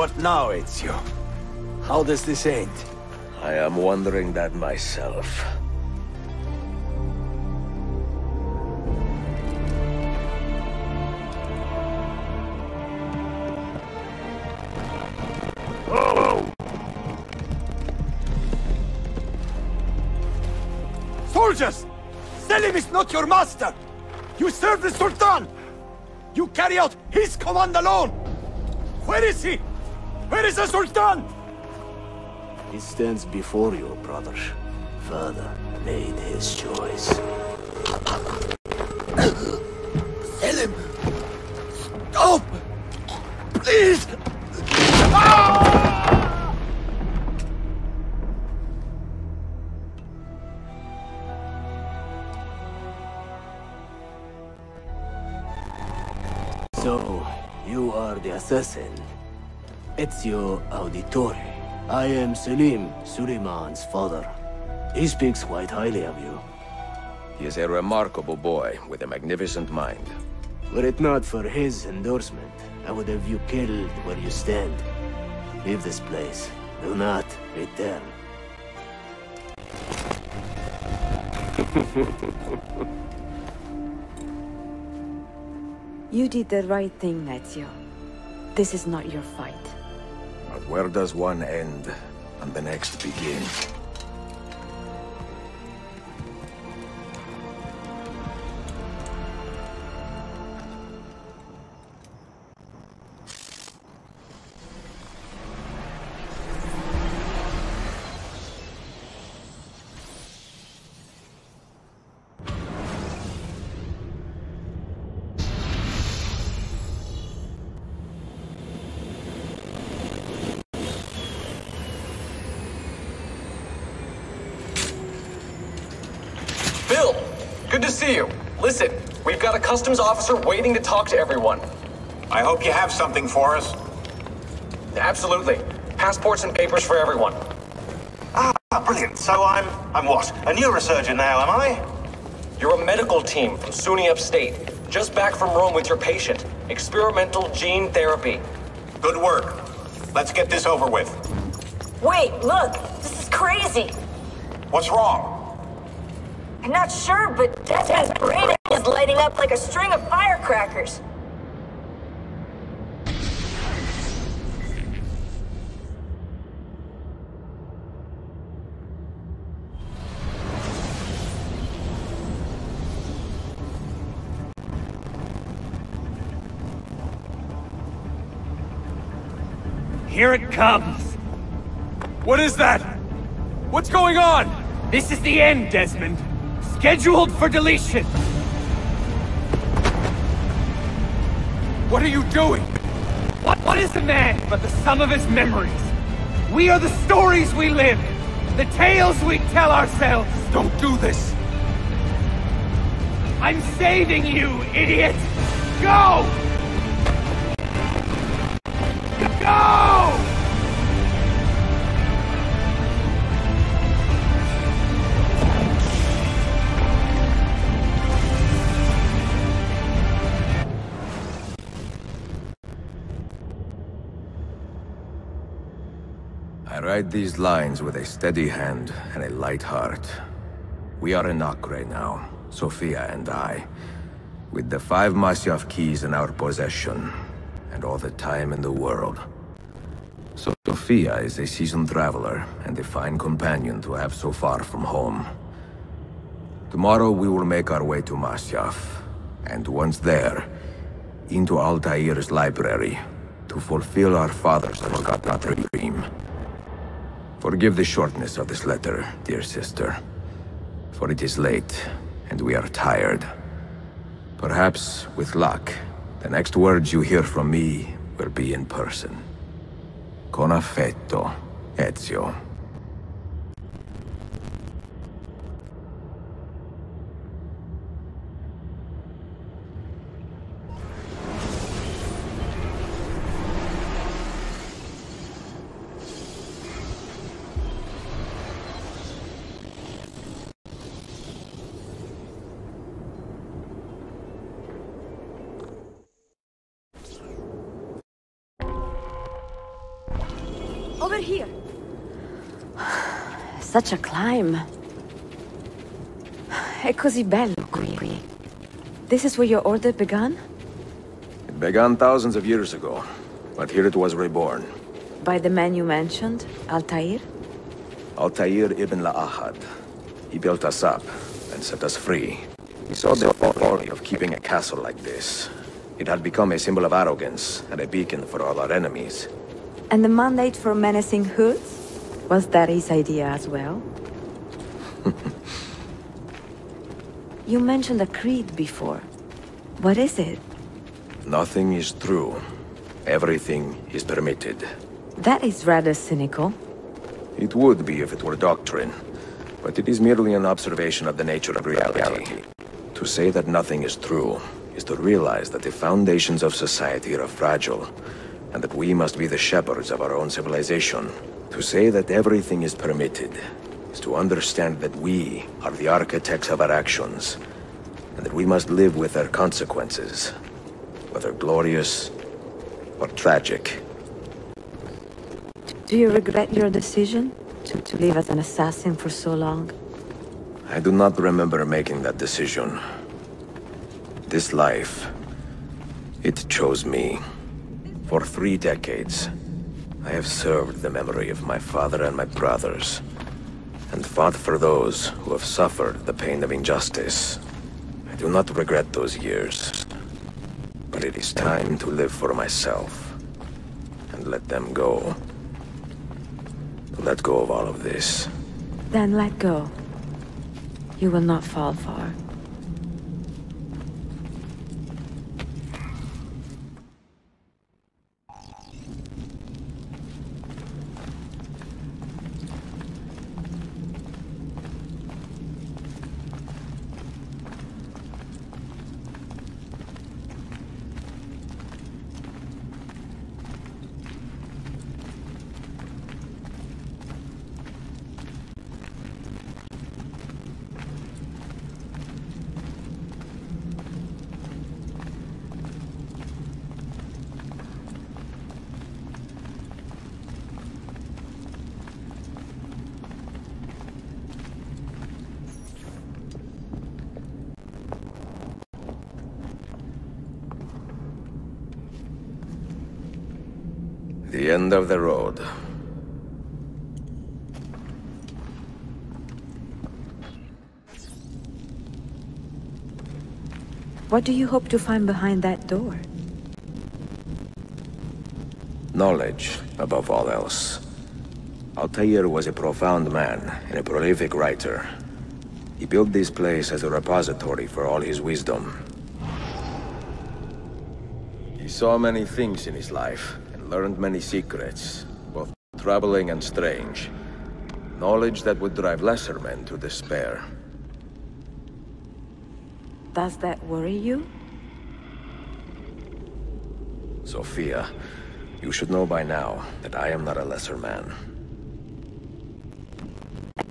what now, Ezio? How does this end? I am wondering that myself. Soldiers! Selim is not your master! You serve the Sultan! You carry out his command alone! Where is he? Where is the Sultan? He stands before you, brother. Father made his choice. Selim! Stop! Please! So, you are the assassin. Ezio Auditore. I am Selim, Suleiman's father. He speaks quite highly of you. He is a remarkable boy with a magnificent mind. Were it not for his endorsement, I would have you killed where you stand. Leave this place. Do not return. You did the right thing, Ezio. This is not your fight. But where does one end and the next begin? Good to see you. Listen, we've got a customs officer waiting to talk to everyone. I hope you have something for us. Absolutely. Passports and papers for everyone. Ah, brilliant. So I'm, I'm what? A neurosurgeon now, am I? You're a medical team from SUNY Upstate. Just back from Rome with your patient. Experimental gene therapy. Good work. Let's get this over with. Wait, look! This is crazy! What's wrong? I'm not sure, but Desmond's brain is lighting up like a string of firecrackers. Here it comes! What is that? What's going on? This is the end, Desmond. Scheduled for deletion. What are you doing? What, what is a man but the sum of his memories? We are the stories we live, the tales we tell ourselves. Don't do this! I'm saving you, idiot! Go! I write these lines with a steady hand and a light heart. We are in Acre now, Sophia and I, with the five Masyaf keys in our possession, and all the time in the world. So Sophia is a seasoned traveler, and a fine companion to have so far from home. Tomorrow we will make our way to Masyaf, and once there, into Altair's library, to fulfill our father's forgotten dream. Forgive the shortness of this letter, dear sister. For it is late, and we are tired. Perhaps, with luck, the next words you hear from me will be in person. Con affetto, Ezio. Over here. Such a climb. È così bello qui. This is where your order began? It began thousands of years ago, but here it was reborn. By the man you mentioned, Altair? Altair ibn La'ahad. He built us up and set us free. He saw the folly of keeping a castle like this. It had become a symbol of arrogance and a beacon for all our enemies. And the mandate for menacing hoods? Was that his idea as well? you mentioned a creed before. What is it? Nothing is true. Everything is permitted. That is rather cynical. It would be if it were doctrine, but it is merely an observation of the nature of reality. To say that nothing is true is to realize that the foundations of society are fragile, and that we must be the shepherds of our own civilization. To say that everything is permitted is to understand that we are the architects of our actions, and that we must live with their consequences, whether glorious or tragic. Do you regret your decision to, to live as an assassin for so long? I do not remember making that decision. This life, it chose me. For three decades, I have served the memory of my father and my brothers, and fought for those who have suffered the pain of injustice. I do not regret those years, but it is time to live for myself, and let them go. Let go of all of this. Then let go. You will not fall far. The end of the road. What do you hope to find behind that door? Knowledge, above all else. Altair was a profound man and a prolific writer. He built this place as a repository for all his wisdom. He saw many things in his life, learned many secrets, both troubling and strange. Knowledge that would drive lesser men to despair. Does that worry you? Sophia, you should know by now that I am not a lesser man.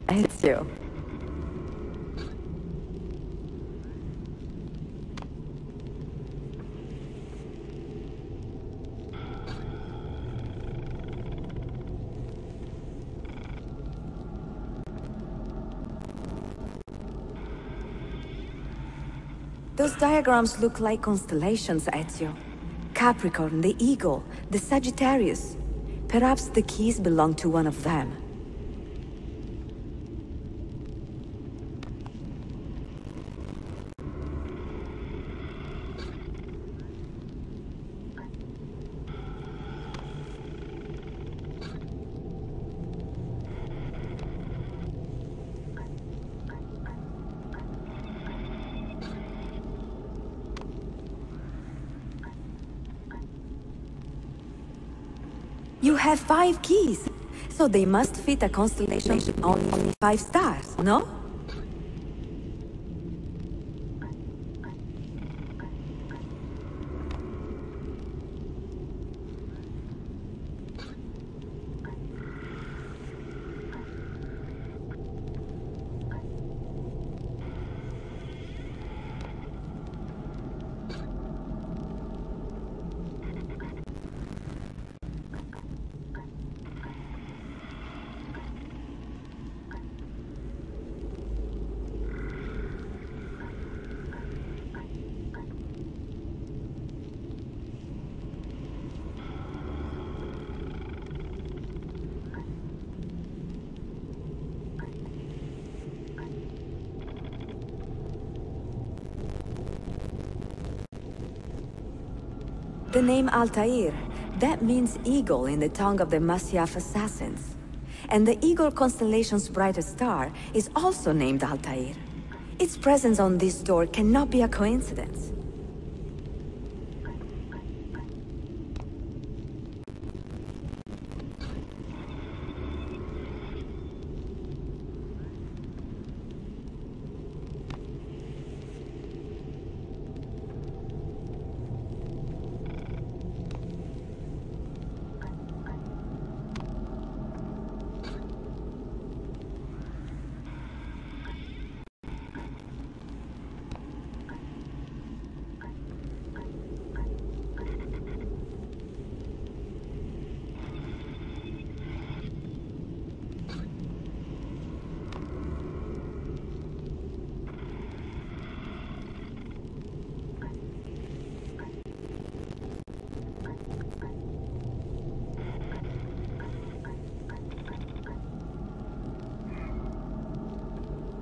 Ezio. Those diagrams look like constellations, Ezio. Capricorn, the Eagle, the Sagittarius. Perhaps the keys belong to one of them. You have five keys, so they must fit a constellation on only five stars, no? The name Altair, that means eagle in the tongue of the Masyaf assassins. And the eagle constellation's brightest star is also named Altair. Its presence on this door cannot be a coincidence.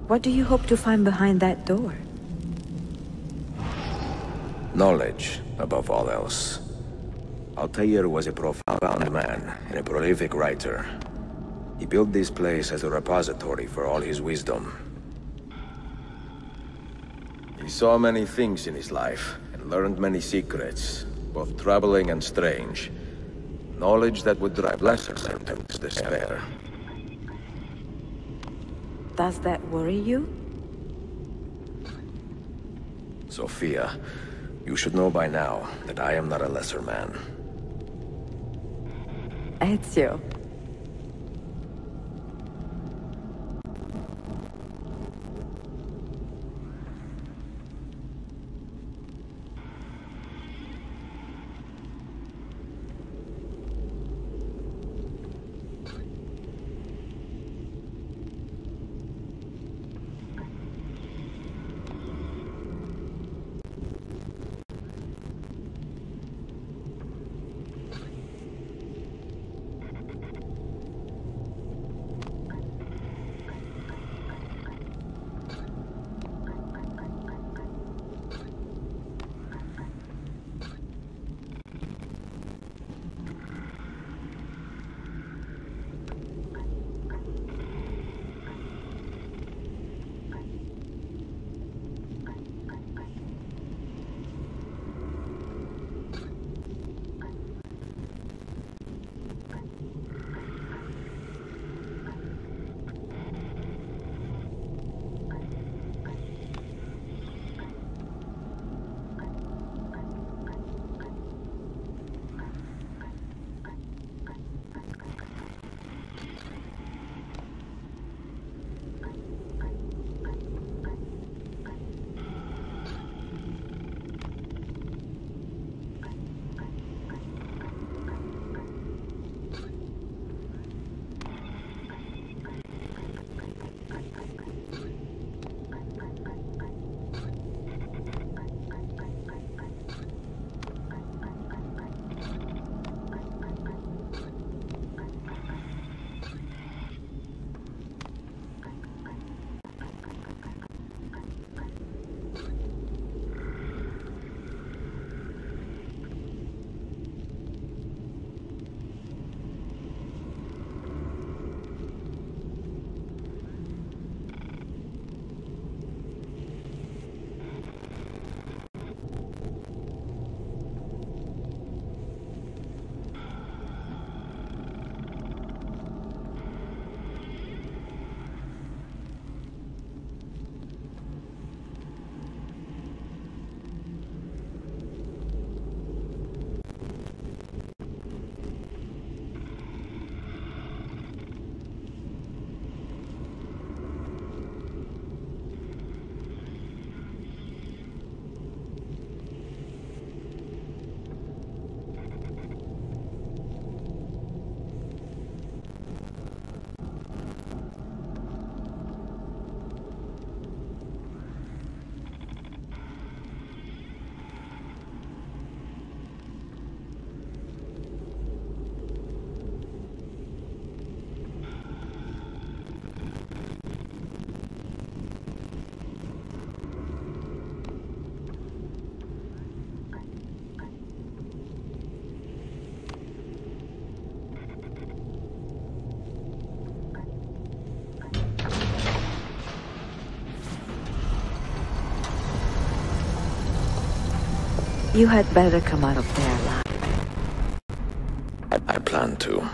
What do you hope to find behind that door? Knowledge, above all else. Altair was a profound man and a prolific writer. He built this place as a repository for all his wisdom. He saw many things in his life, and learned many secrets, both troubling and strange. Knowledge that would drive lesser men to despair. Does that worry you? Sophia, you should know by now that I am not a lesser man. Ezio. You had better come out of there alive. I plan to.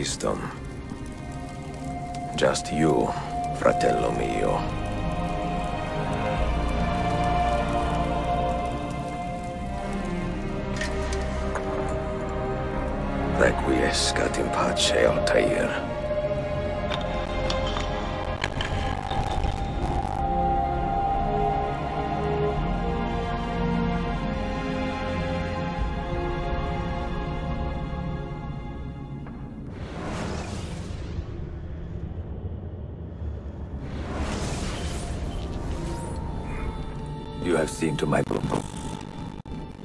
Wisdom. Just you, fratello mio. Requiescat in pace, Altair.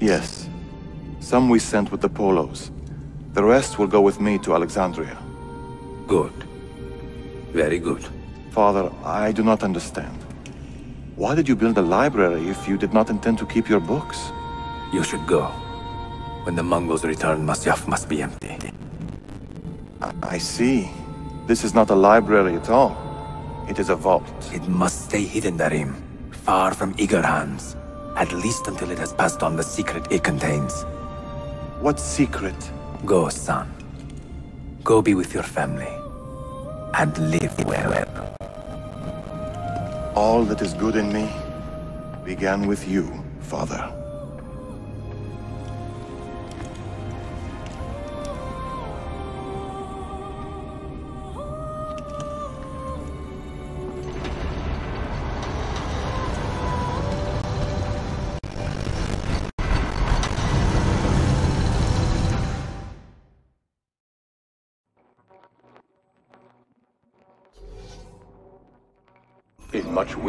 Yes. Some we sent with the Polos. The rest will go with me to Alexandria. Good. Very good. Father, I do not understand. Why did you build a library if you did not intend to keep your books? You should go. When the Mongols return, Masyaf must be empty. I, I see. This is not a library at all. It is a vault. It must stay hidden, Darim. Far from eager hands. At least until it has passed on the secret it contains. What secret? Go, son. Go be with your family. And live well. All that is good in me began with you, Father.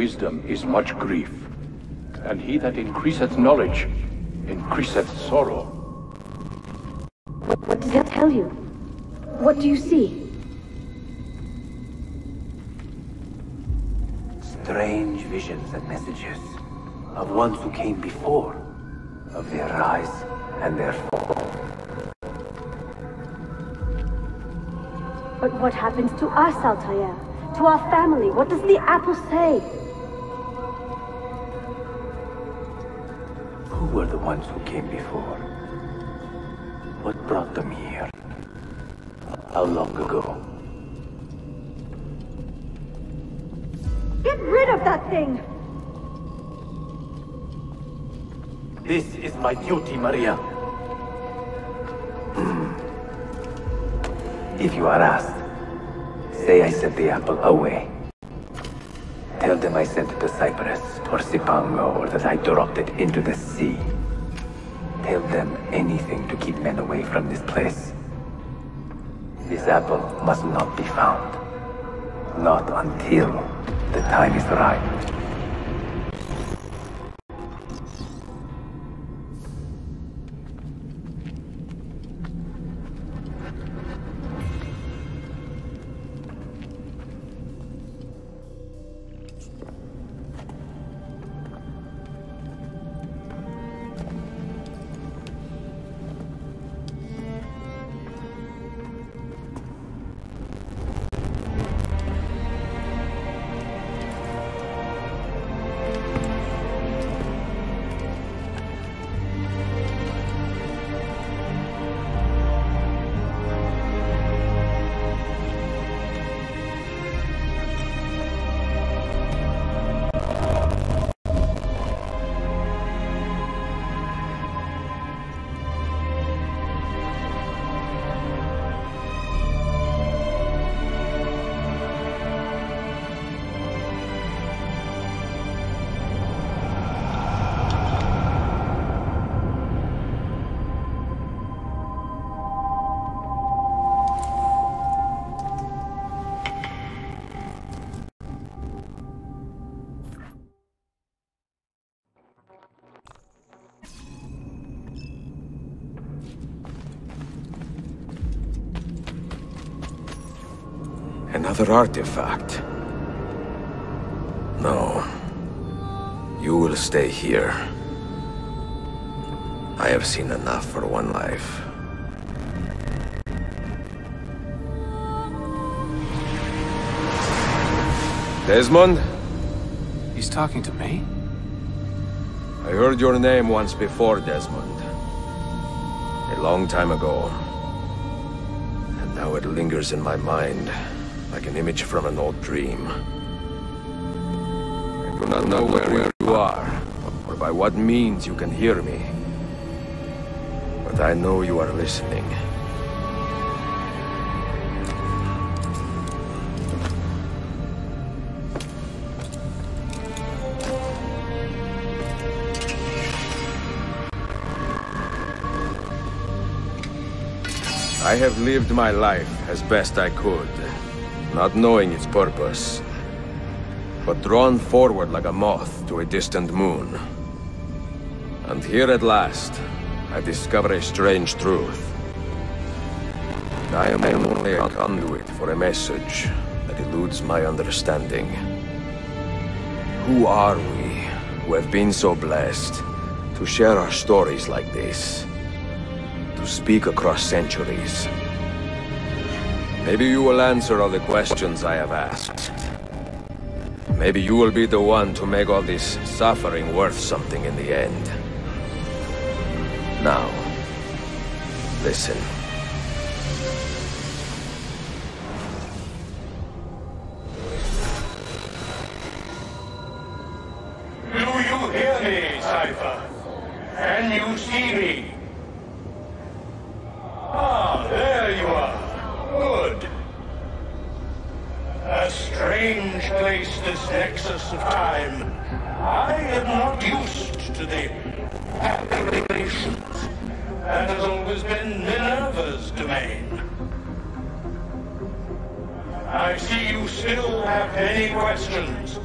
Wisdom is much grief, and he that increaseth knowledge increaseth sorrow. What does that tell you? What do you see? Strange visions and messages of ones who came before, of their rise and their fall. But what happens to us, Altair? To our family? What does the apple say? Ones who came before? What brought them here? How long ago? Get rid of that thing! This is my duty, Maria. Hmm. If you are asked, say I sent the apple away. Tell them I sent it to Cyprus or Cipango or that I dropped it into the sea. Tell them anything to keep men away from this place. This apple must not be found. Not until the time is right. Another artifact. No. You will stay here. I have seen enough for one life. Desmond? He's talking to me? I heard your name once before, Desmond. A long time ago. And now it lingers in my mind, like an image from an old dream. I do not know where you are, or by what means you can hear me. But I know you are listening. I have lived my life as best I could, not knowing its purpose, but drawn forward like a moth to a distant moon. And here at last, I discover a strange truth. I am only a conduit for a message that eludes my understanding. Who are we who have been so blessed to share our stories like this? To speak across centuries? Maybe you will answer all the questions I have asked. Maybe you will be the one to make all this suffering worth something in the end. Now, listen. Nexus of time. I am not used to the calculations. That has always been Minerva's domain. I see you still have many questions.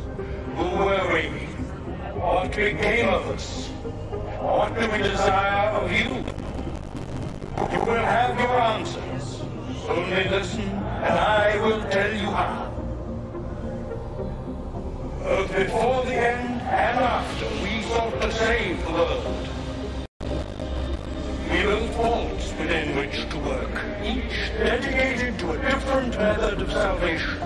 Who were we? What became of us? What do we desire of you? You will have your answers. Only listen, and I will tell you how. Both before the end and after, we sought to save the world. We built vaults within which to work, each dedicated to a different method of salvation.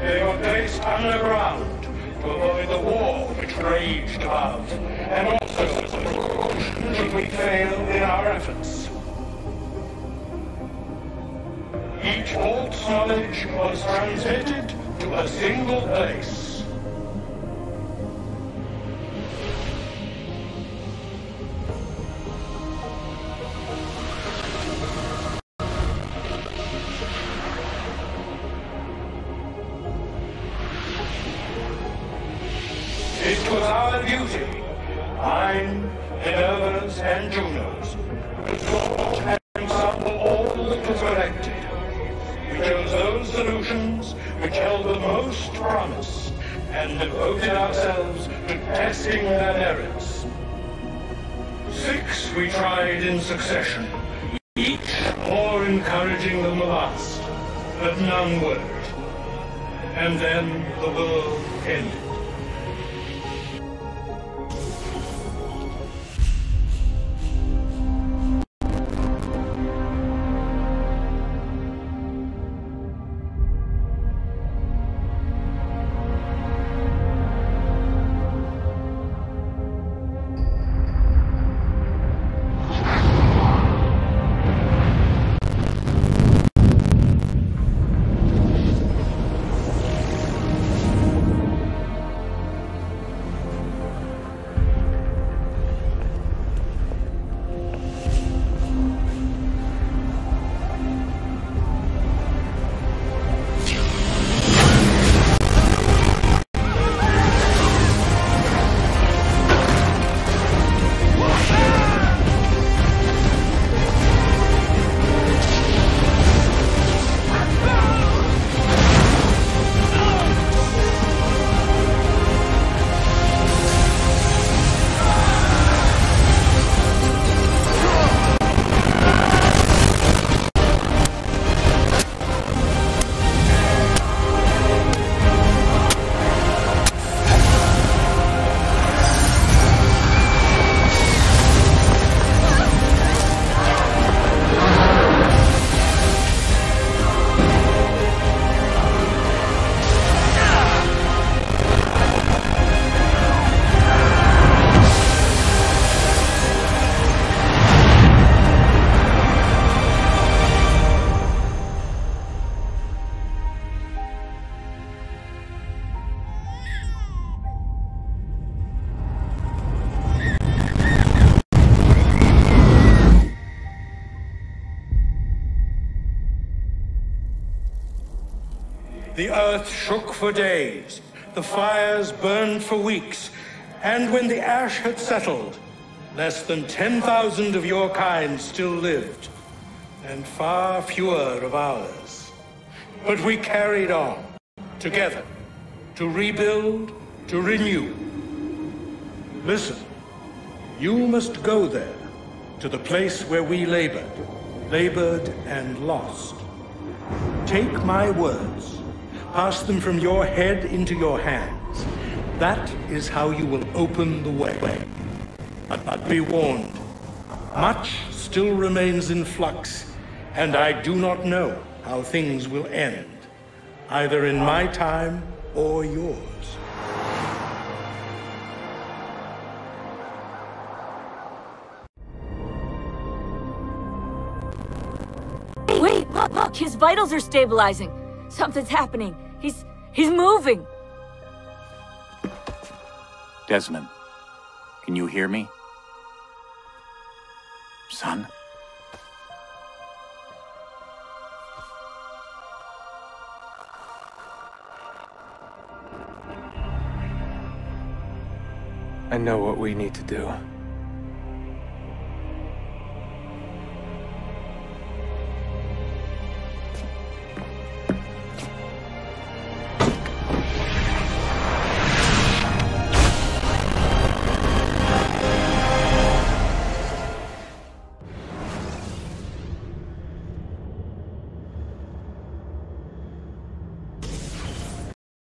They were placed underground to avoid the war which raged above, and also as a precaution should we fail in our efforts. Each vault's knowledge was transmitted to a single place. The earth shook for days, the fires burned for weeks, and when the ash had settled, less than 10,000 of your kind still lived, and far fewer of ours. But we carried on, together, to rebuild, to renew. Listen, you must go there, to the place where we labored, labored and lost. Take my words, pass them from your head into your hands. That is how you will open the way. But be warned, much still remains in flux, and I do not know how things will end, either in my time or yours. Wait, look, his vitals are stabilizing. Something's happening. He's, he's moving. Desmond, can you hear me? Son? I know what we need to do.